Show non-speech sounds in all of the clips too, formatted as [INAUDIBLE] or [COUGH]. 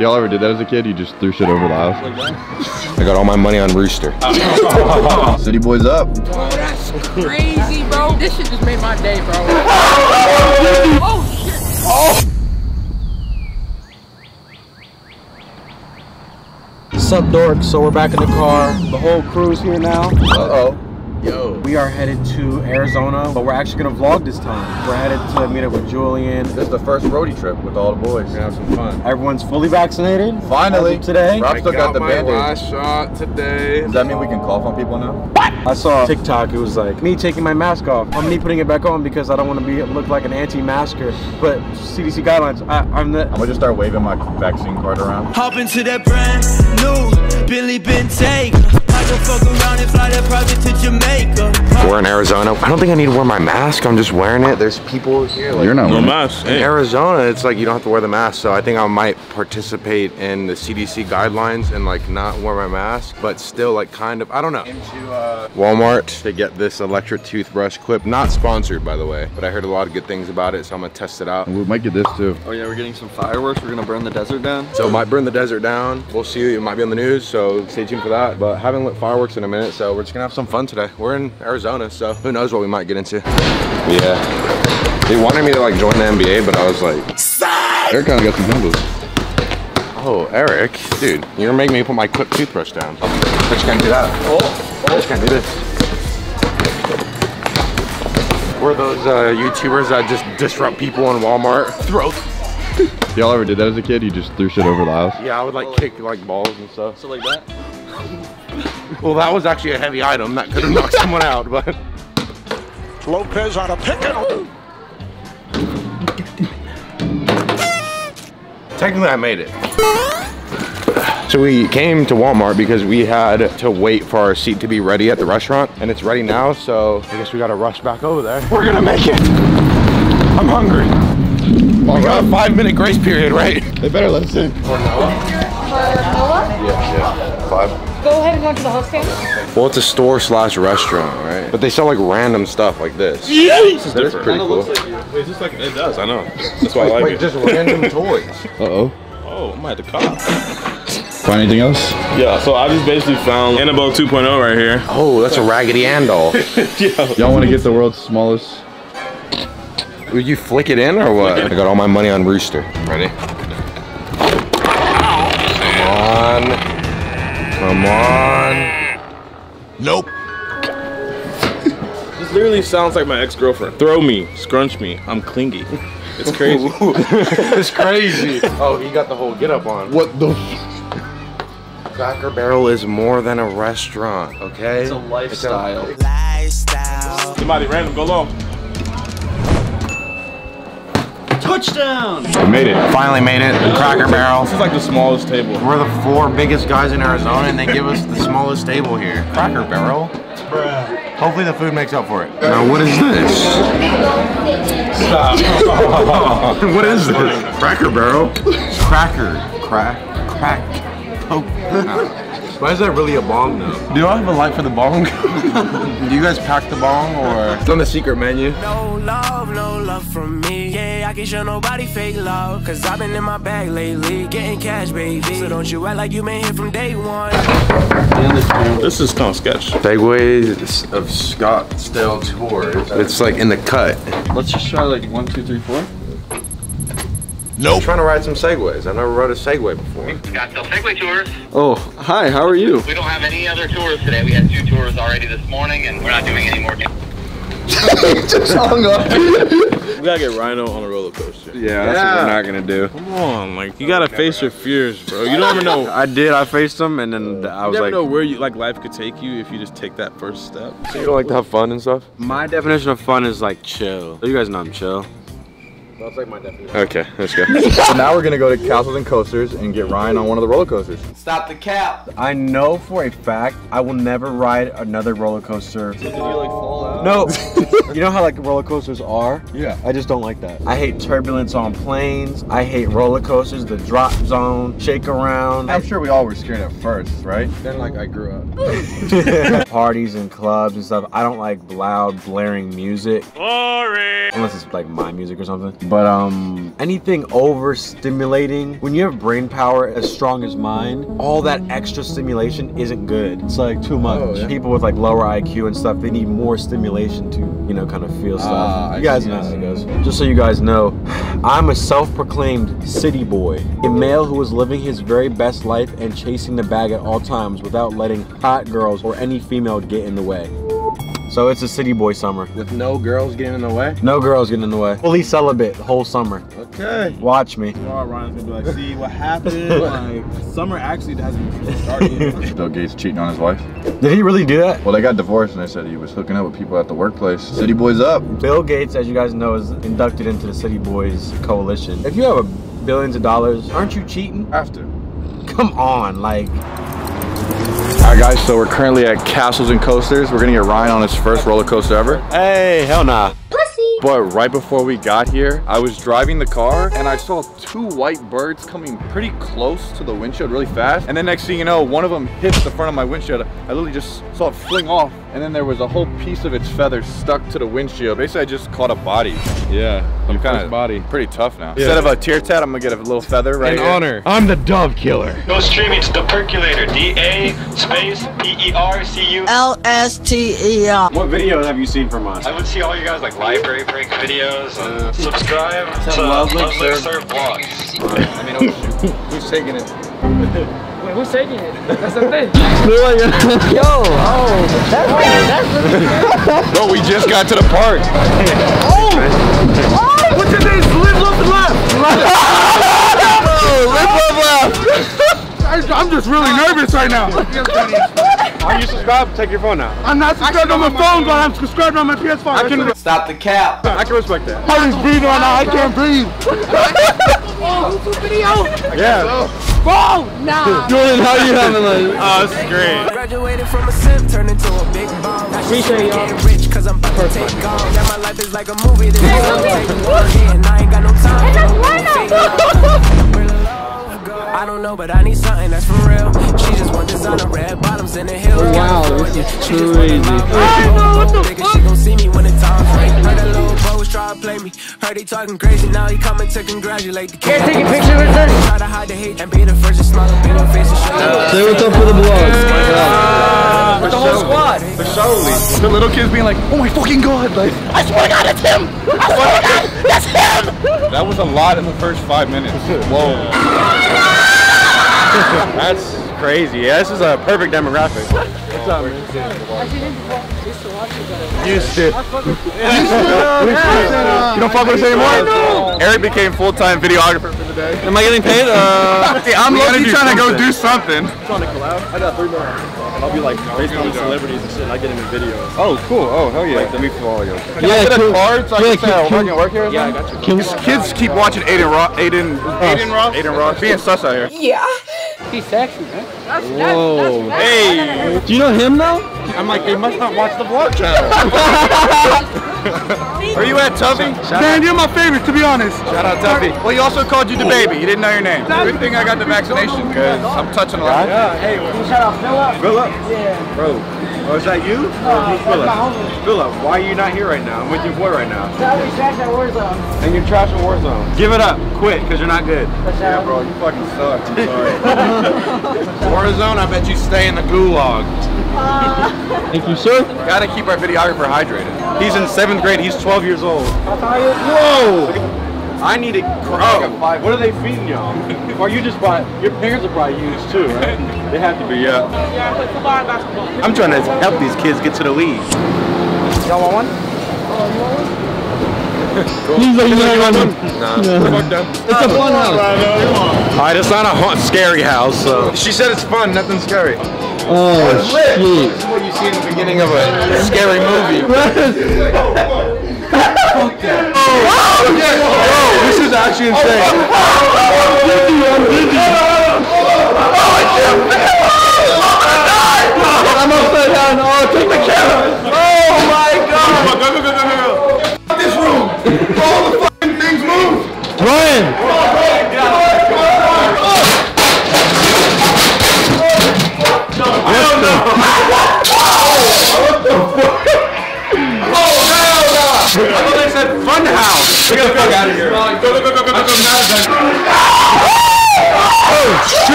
Y'all ever did that as a kid? You just threw shit over the house? I got all my money on Rooster. [LAUGHS] City boys up. Oh, that's crazy, bro. This shit just made my day, bro. oh, [LAUGHS] shit. Sup, dork? So we're back in the car. The whole crew's here now. Uh-oh. Yo. We are headed to Arizona, but we're actually gonna vlog this time. We're headed to meet up with Julian. This is the first roadie trip with all the boys. We're gonna have some fun. Everyone's fully vaccinated. Finally. Today. Rob still got, the my band-aid. last shot today. Does that mean we can cough on people now? I saw TikTok. It was like me taking my mask off. I'm me putting it back on because I don't want to be look like an anti-masker. But CDC guidelines. I, I'm the. I'm gonna just start waving my vaccine card around. Hop into that brand new Billy Bentayga. I can fuck around and fly that private to Jamaica. We're in Arizona. I don't think I need to wear my mask. I'm just wearing it. There's people here. Like, You're not No wearing- mask. in Hey. Arizona, it's like you don't have to wear the mask. So I think I might participate in the CDC guidelines and like not wear my mask, but still like kind of, I don't know. Into uh, Walmart to get this electric toothbrush clip. Not sponsored, by the way, but I heard a lot of good things about it, so I'm gonna test it out. We might get this too. Oh yeah, we're getting some fireworks. We're gonna burn the desert down. So it might burn the desert down. We'll see. It might be on the news, so stay tuned for that. But haven't lit fireworks in a minute, so we're just gonna have some fun today. We're in Arizona, so who knows what we might get into. Yeah. They wanted me to like join the NBA, but I was like, Eric kind of got some handles. oh, Eric, dude, you're making me put my clip toothbrush down. I just can't do that. Oh, I just can't do this. We're those uh, YouTubers that just disrupt people in Walmart. Throw. [LAUGHS] Y'all ever did that as a kid? You just threw shit over the house? Yeah, I would like kick like balls and stuff. So like that. [LAUGHS] Well, that was actually a heavy item that could have knocked someone out, but. Lopez on a pick and Technically, I made it. So we came to Walmart because we had to wait for our seat to be ready at the restaurant, and it's ready now. So I guess we gotta rush back over there. We're gonna make it. I'm hungry. We got a five-minute grace period, right? They better let us in. Go ahead and go to the host stand. Well, it's a store slash restaurant, right? But they sell like random stuff like this. Yeah, This is different. pretty cool. It's just like it does. I know. That's why I like Like it. just random toys. [LAUGHS] Uh-oh. Oh, I'm at the cop. Find anything else? Yeah. So I just basically found Annabelle 2.0 right here. Oh, that's a Raggedy Ann doll. [LAUGHS] Y'all want to get the world's smallest? Would you flick it in or what? I got all my money on Rooster. Ready? Come on. Come on. Nope. This literally sounds like my ex-girlfriend. Throw me, scrunch me. I'm clingy. It's crazy. [LAUGHS] it's crazy. Oh, he got the whole get up on. What the? Cracker Barrel is more than a restaurant, okay? It's a lifestyle. lifestyle. Somebody random, go low. Touchdown! We made it. Finally made it. Cracker Barrel. This is like the smallest table. We're the four biggest guys in Arizona, and they give us the smallest table here. Cracker Barrel. Hopefully the food makes up for it. Now, what is this? Stop. [LAUGHS] what is this? Cracker Barrel. Cracker. Crack. Crack. Oh. [LAUGHS] Why is that really a bong though? Do I have a light for the bong? [LAUGHS] Do you guys pack the bong or? It's on the secret menu. No love, no love from me. Yeah, I can show nobody fake love. Cause I've been in my bag lately, getting cash, baby. So don't you act like you been here from day one. This is kind of sketch. Segways of Scottsdale tours. It's like in the cut. Let's just try like one, two, three, four. I'm trying to ride some Segways. I've never rode a Segway before. Scottsdale Segway Tours. Oh, hi. How are you? We don't have any other tours today. We had two tours already this morning, and we're not doing any more. [LAUGHS] just hung up. We gotta get Rhino on a roller coaster. Yeah, that's what we're not gonna do. Come on, like you gotta face your fears, bro. You don't even know. [LAUGHS] I did. I faced them, and then I was. You was never like, know where you like life could take you if you just take that first step. So You don't like to have fun and stuff? my definition of fun is like chill. You guys know I'm chill. That's like my definition. Okay, let's go. [LAUGHS] so now we're gonna go to Castles and Coasters and get Ryan on one of the roller coasters. Stop the cap. I know for a fact I will never ride another roller coaster. Did you like fall out? No, [LAUGHS] you know how like roller coasters are? Yeah. I just don't like that. I hate turbulence on planes. I hate roller coasters, the drop zone, shake around. I'm sure we all were scared at first, right? then like I grew up. [LAUGHS] [LAUGHS] Parties and clubs and stuff. I don't like loud blaring music. Boring. Unless it's like my music or something. But um, anything overstimulating, when you have brain power as strong as mine, all that extra stimulation isn't good. It's like too much. Oh, yeah. People with like lower IQ and stuff, they need more stimulation to, you know, kind of feel stuff. Ah, I you guys know how it goes. Just so you guys know, I'm a self-proclaimed city boy, a male who is living his very best life and chasing the bag at all times without letting hot girls or any female get in the way. So it's a city boy summer. With no girls getting in the way. No girls getting in the way. Fully celibate the whole summer. Okay. Watch me. Tomorrow Ryan's gonna be like, see what happened? [LAUGHS] like, summer actually hasn't even started. [LAUGHS] Bill Gates cheating on his wife. Did he really do that? Well, they got divorced and they said he was hooking up with people at the workplace. City boys up. Bill Gates, as you guys know, is inducted into the City Boys coalition. If you have a billions of dollars, aren't you cheating? After. Come on, like All right, guys. So we're currently at Castles and Coasters. We're gonna get Ryan on his first roller coaster ever. Hey, hell nah. But right before we got here, I was driving the car and I saw two white birds coming pretty close to the windshield really fast. And then next thing you know, one of them hits the front of my windshield. I literally just saw it fling off. And then there was a whole piece of its feathers stuck to the windshield. Basically, I just caught a body. yeah, I'm kind of body. pretty tough now. Instead of a tear tat, I'm gonna get a little feather right In here. honor. I'm the dove killer. Go streaming to the percolator. D A space P E R C U. L S T E R. what video have you seen from us? I would see all you guys like library break videos. Uh, subscribe to Love Love Link Link Serve. Serve vlogs. I mean, oh, who's taking it? Wait, who's taking it? That's the thing. [LAUGHS] Yo, oh, that's that's Bro, we just got to the park. Oh, What's your name? Live, love, and laugh. [LAUGHS] I'm just really nervous right now. [LAUGHS] Are you subscribed? Take your phone out. I'm not subscribed on my phone, but I'm subscribed on my PS5. I can, Stop the cap. I can respect that. I just breathe right now. I can't breathe. YouTube video. Yeah. [LAUGHS] Oh, nah. Julian, how you having like? Oh, this is great. Graduated from a sim, turned into a big bomb. Appreciate y'all. Get rich, cause I'm about to take off. Now my life is like a movie. This is all take one and I ain't got no time. Hey, that's for [LAUGHS] I don't know, but I need something that's for real. She just want designer red bottoms in the hills. Wow, this is crazy. I know, what the fuck? She gon' see me when the time's right. Heard that little bros try to play me. Heard he talking crazy, now he coming to congratulate the kid. Take a picture with us. Try to hide the hate and be the first to smile up in her face and show love. Say what's up for the vlog. With the whole squad. For surely. The little kids being like, oh my fucking god, like, I swear to god, it's him! I swear to god, that's him! That was a lot in the first five minutes. Whoa. [LAUGHS] [LAUGHS] That's crazy. Yeah, this is a perfect demographic. What's up, man? I didn't even walk. I used to. You don't fuck with us anymore? Eric became full-time videographer for. Am I getting paid? Uh, [LAUGHS] I'm we gotta low-key do trying to go something. do something. I got three more. I'll be like based on celebrities and shit. I get them in videos. Oh, cool. Oh, hell yeah. Like, let me follow you. Can I get a card so I yeah, can say I can- work, work here? Yeah, I got you. These kids keep watching Adin Ross. Adin, Adin Ross? Adin Ross. Being sus out here. Yeah. He's sexy, man. That's, Whoa. That's, that's, Hey! Do you know him now? I'm like, they must not watch the vlog channel. [LAUGHS] [LAUGHS] [LAUGHS] Where you at, Tuffy? Man, you're my favorite, to be honest. Shout out, Tuffy. Well, he also called you the baby. You didn't know your name. Good thing I got the vaccination, because I'm touching a lot. Yeah, Hey, shout out Philip. Philip. Yeah. Bro, oh, is that you? Or who's Philip? Philip, why are you not here right now? I'm with your boy right now. Tell trash that Warzone. And you're trash in Warzone. Give it up, quit, because you're not good. Yeah, bro, you fucking suck. I'm sorry. [LAUGHS] [LAUGHS] Warzone, I bet you stay in the gulag. Thank you, sir. Gotta keep our videographer hydrated. He's in seventh grade, he's 12 years old. Whoa! I need to grow. Oh. What are they feeding y'all? or you just bought, your parents are probably used too, right? They have to be, yeah. Yeah, I play football and basketball. I'm trying to help these kids get to the league. Y'all want one? He's like, you know, Nah, fuck it's a fun house. Alright, it's not a haunt, scary house, so. She said it's fun, nothing scary. Oh, shit. This is what you see in the beginning of a scary movie. [LAUGHS] Oh, this is actually insane. Oh, oh I'm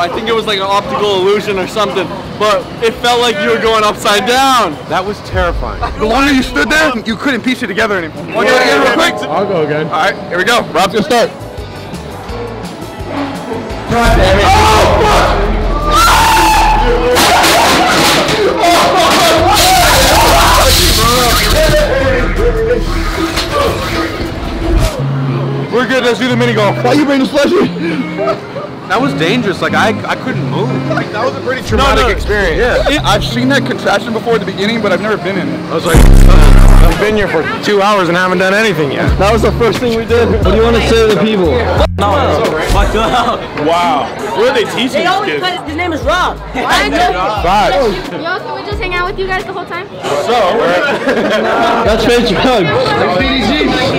I think it was like an optical illusion or something, but it felt like you were going upside down. That was terrifying. The longer you stood there, you couldn't piece it together anymore. Want to do it again real quick? I'll go again. All right, here we go. Rob's gonna start. God damn it. Oh, fuck! We're good. Let's do the mini golf. Why you bring the slushy? That was dangerous. Like I, I couldn't move. Like that was a pretty traumatic experience. Yeah, I've seen that contraption before at the beginning, but I've never been in it. I was like, uh, I've been here for two hours and haven't done anything yet. That was the first thing we did. What do you want to say to the people? Wow. Where are they teaching They these always kids? put his name is Rob. Facts. Yo, can we just hang out with you guys the whole time? So, [LAUGHS] that's fake drugs.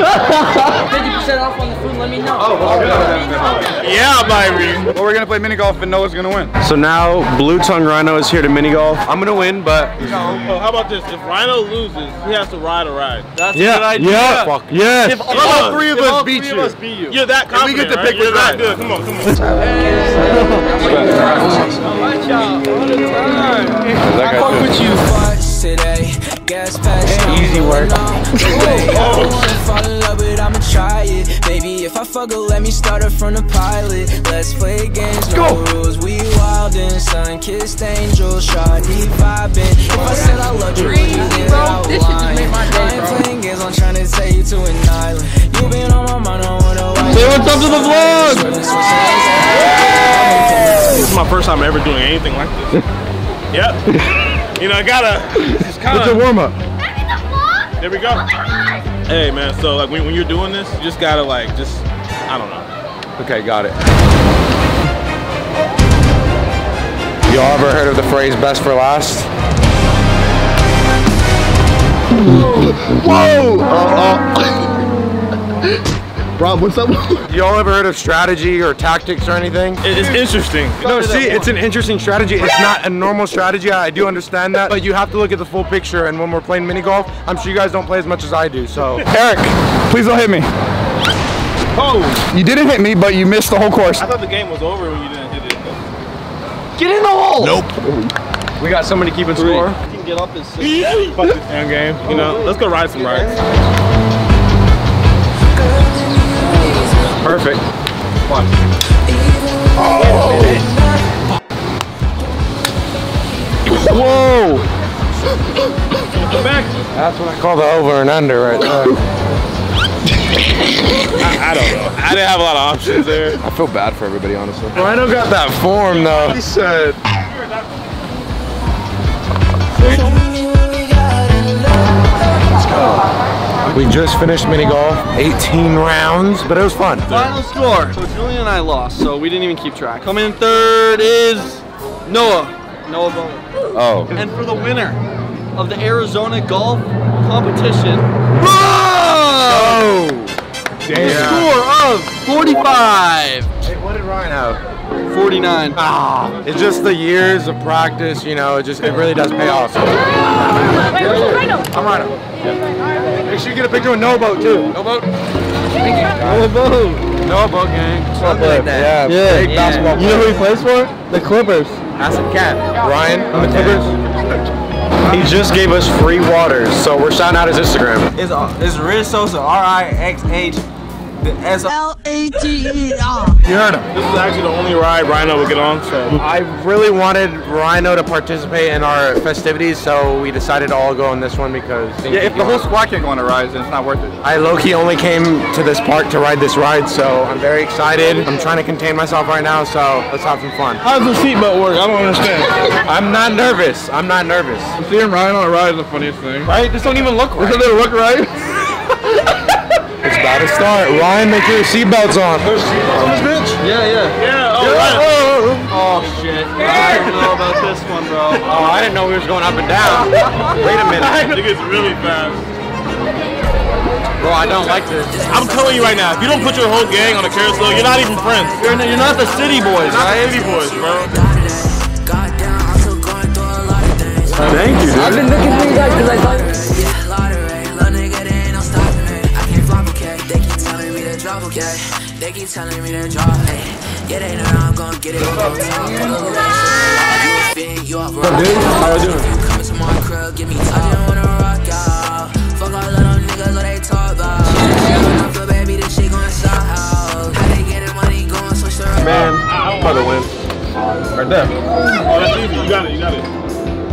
50% off on the food, let me know. Oh, Yeah, baby. Well, we're gonna play mini golf and Noah's gonna win. So now Blue Tongue Rhino is here to mini golf. I'm gonna win, but Oh, how about this? If Rhino loses, he has to ride a ride. That's yeah, a good idea. yeah, fuck yes. If all three of If us all beat three of you. us beat you. You're that And we confident, get to right? pick You're which that ride. Good. Come on, come on. That guy with you today. Gas Easy work. Baby, if I fuck her, let me start her from the pilot. Let's play games, no rules. We wildin', sun kissed angels, shawty vibing. If I said I loved you, would you get This shit just made my day, I ain't bro. playing games, I'm trying to take you to an island. You been on my mind, I wanna Say what's up to the vlog. This is my first time ever doing anything like this. [LAUGHS] yep. You know, I gotta just kind It's a warm up. There we go. Oh Hey, man. So like when, when you're doing this, you just gotta like just I don't know. Okay, got it. Y'all ever heard of the phrase "best for last"? Whoa! [LAUGHS] Rob, what's up? [LAUGHS] Y'all ever heard of strategy or tactics or anything? It's interesting. No, see, it's an interesting strategy. It's not a normal strategy. I do understand that, but you have to look at the full picture. And when we're playing mini golf, I'm sure you guys don't play as much as I do. So [LAUGHS] Eric, please don't hit me. Oh, You didn't hit me, but you missed the whole course. I thought the game was over when you didn't hit it. Get in the hole. Nope. We got somebody keeping score. You can get up and sit. Fuck this damn game. You know, let's go ride some rides. Perfect. One. Whoa! Come back. That's what I call the over and under right there. I, I don't know. I didn't have a lot of options there. I feel bad for everybody, honestly. Rhino got that form though. He said. We just finished mini golf, 18 rounds, but it was fun. Final score. So Julian and I lost, so we didn't even keep track. Coming in third is Noah. Noah Bowen. Oh. And for the winner of the Arizona Golf Competition, Oh! score of 45. Hey, what did Ryan have? 49. Ah, it's just the years of practice, you know, it just, it really does pay off. Wait, where's the rhino? I'm Rhino. Make sure you get a picture with Noah Boat too. Noah Boat? Noah Bowen. Noah Boat gang. Something like that. Yeah, Yeah. big basketball You know who he plays for? The Clippers. That's a cat. Ryan on the Clippers. He just gave us free waters, so we're shouting out his Instagram. It's, uh, it's Riz Sosa, R-I-X-H, the S L-A-T-E-R. You heard him. This is actually the only ride Rhino will get on, so I really wanted Rhino to participate in our festivities, so we decided to all go on this one because Yeah, if the whole squad can't go on a ride, then it's not worth it. I low-key only came to this park to ride this ride, so I'm very excited. I'm trying to contain myself right now, so let's have some fun. how does the seatbelt work? I don't understand. I'm not nervous. I'm not nervous. Seeing Ryan on a ride is the funniest thing. Right? This don't even look right. Doesn't it look right? [LAUGHS] It's about to start. Ryan, make sure your seatbelt's on. Yeah, yeah. Yeah, oh, right. Oh shit. I don't know about this one, bro. Oh, I didn't know we was going up and down. [LAUGHS] Wait a minute. I think it's really fast. Bro, I don't like this. I'm telling you right now, if you don't put your whole gang on a carousel, you're not even friends. You're, n- you're not the city boys, right? City boys, bro. I'm still going through a lot of things. Thank you, dude. I've been looking for you guys because I thought. Off, okay? They keep telling me to drop, hey. Yeah, they know I'm gonna get it. Go top, you a fiend, you a rock. How you doing? You coming to my crib, give me time. I just wanna rock out. Fuck all of them niggas, what they talk about. Yeah, enough for baby, this shit going south. How they getting money, going switch the Man, about to win. Right there. Oh, that's easy. You got it. You got it.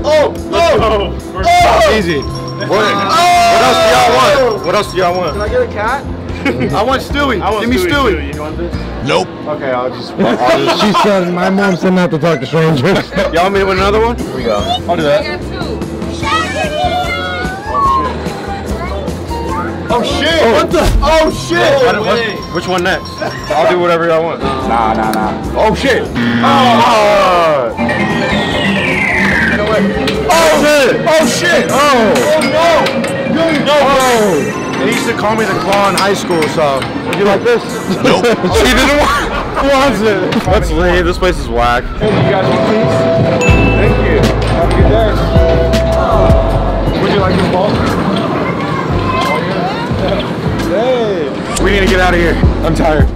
Oh, oh, oh, easy. What, what else do y'all want? What else do y'all want? Can I get a cat? [LAUGHS] I want Stewie. I want Give me Stewie, Stewie. too. You want this? Nope. Okay, I'll just. [LAUGHS] I'll just she said my mom said not to talk to strangers. [LAUGHS] y'all want me with another one? Here we go. I'll do that. Oh, oh shit! What the? Oh shit! I don't- what- which one next? I'll do whatever y'all want. Uh. Nah, nah, nah. Oh shit! Oh! Oh shit! Oh shit! Oh! Oh no! No! Oh! They used to call me the claw in high school, so would you like this? Nope. [LAUGHS] she didn't want. Wants it? Let's leave. This place is whack. Hey, you guys want these? Thank you. Have a good day. Would you like this ball? Hey. We need to get out of here. I'm tired.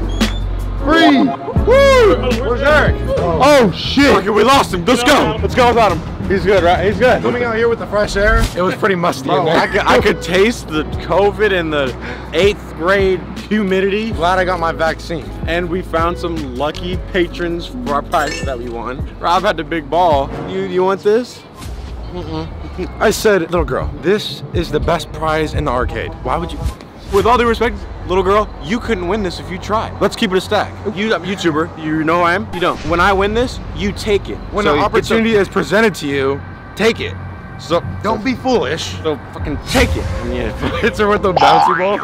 Free. Woo! Where's Eric? Oh shit! Okay, we lost him. Let's go. Let's go without him. He's good, right? He's good. Coming out here with the fresh air, it was pretty musty in there. I could, I could taste the COVID and the eighth grade humidity. Glad I got my vaccine. And we found some lucky patrons for our prize that we won. Rob had the big ball. You you want this? I said, little girl, this is the best prize in the arcade. Why would you? With all due respect, little girl, you couldn't win this if you tried. Let's keep it a stack. You, I'm a YouTuber, you know who I am? You don't. When I win this, you take it. When So the opportunity is presented to you, take it. So Don't be foolish. So fucking take it. And [LAUGHS] yeah, Hits her with the bouncy ball.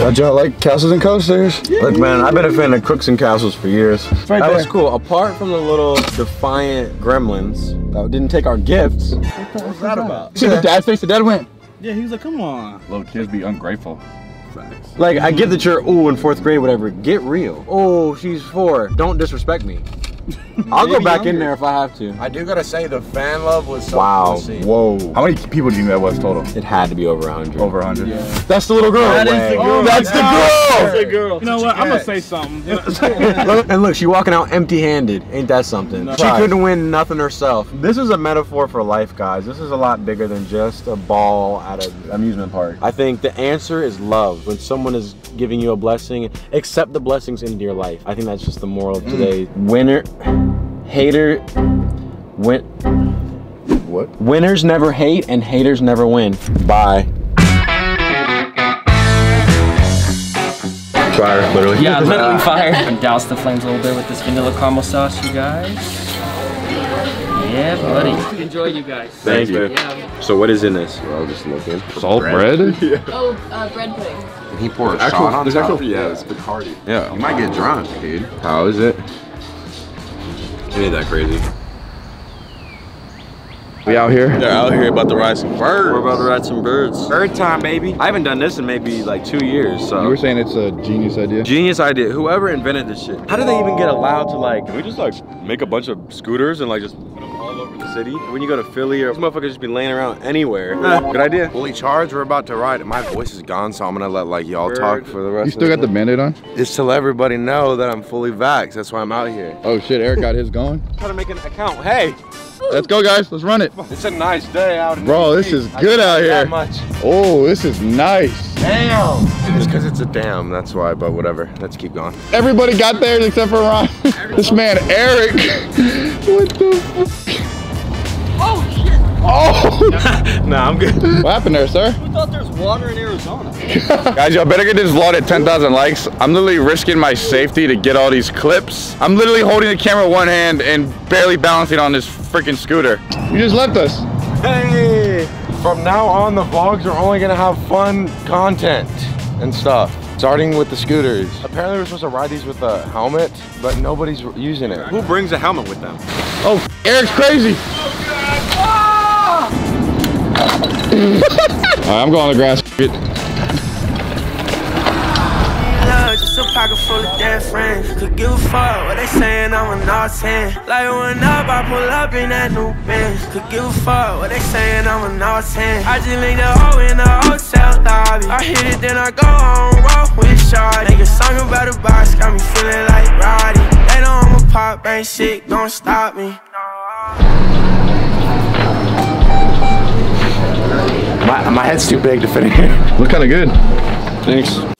How'd y'all like castles and coasters? Look, man, I've been a fan of Crooks and Castles for years. right that was cool. Apart from the little defiant gremlins that didn't take our gifts. What's that about? See the dad's face? The dad went. Yeah, he was like, come on. Little kids be ungrateful. Like, I get that you're, ooh, in fourth grade, whatever. Get real. Oh, she's four. Don't disrespect me. I'll go Maybe back in there if I have to. I do gotta say, the fan love was so Wow. cool. Whoa. How many people do you think that was total? It had to be over 100. Over 100. That's the little girl. That is the oh, girl. That's the That's girl. girl. You know what? I'm gonna say something. [LAUGHS] And look, she walking out empty-handed. Ain't that something? She Right. couldn't win nothing herself. This is a metaphor for life, guys. This is a lot bigger than just a ball at an amusement park. I think the answer is love. When someone is giving you a blessing, accept the blessings into your life. I think that's just the moral of mm. today. Winner, hater, win. What? Winners never hate and haters never win. Bye. Fire, literally. Yeah, [LAUGHS] literally [LAUGHS] fire. And Douse the flames a little bit with this vanilla caramel sauce, you guys. Yeah, buddy. Enjoy, you guys. Thank you. Yeah. So what is in this? Well, I'll just look in. Salt bread? [LAUGHS] Oh, uh, bread pudding. And He poured a Actual- shot on there's top. actual- yeah, it's Bacardi. Yeah. You might get drunk, dude. How is it? It ain't that crazy. We out here? They're out here about to ride some birds. We're about to ride some birds. Bird time, baby. I haven't done this in maybe like two years, so. You were saying it's a genius idea? Genius idea. Whoever invented this shit. How did they even get allowed to like? Can we just like make a bunch of scooters and like just put them all over the city? When you go to Philly or these motherfuckers just be laying around anywhere. Good idea. Fully charged, we're about to ride. My voice is gone, so I'm gonna let like y'all talk for the rest You still of got the band-aid on? It's to let everybody know that I'm fully vaxxed. That's why I'm out here. Oh shit, Eric got his going. Try to make an account. Hey, Let's go guys, let's run it. it's a nice day out. in Bro, the this is good out tell you here. That much. Oh, this is nice. Damn. It's because it's a dam, that's why, but whatever. Let's keep going. Everybody got theirs except for Ron. [LAUGHS] this man, Eric. [LAUGHS] what the fuck? Oh, shit. Oh! [LAUGHS] Nah, I'm good. what happened there, sir? Who thought there's water in Arizona? [LAUGHS] Guys, y'all better get this vlog at 10,000 likes. I'm literally risking my safety to get all these clips. I'm literally holding the camera one hand and barely balancing on this freaking scooter. You just left us. Hey! From now on, the vlogs are only gonna have fun content and stuff. Starting with the scooters. Apparently, we're supposed to ride these with a helmet, but nobody's using it. Who brings a helmet with them? Oh, Eric's crazy. I'm going to grass. Shit. Full of dead friends. Could give a fuck what they saying, I'm Like when up, I pull up in that new Could give a fuck what they saying, I'm I just the in the hotel lobby. I hit it, then I go on roll with Nigga, song about the box, got me feeling like Roddy. They know I'm a pop, ain't shit gon' stop me. My, my head's too big to fit in here. Look kind of good. Thanks.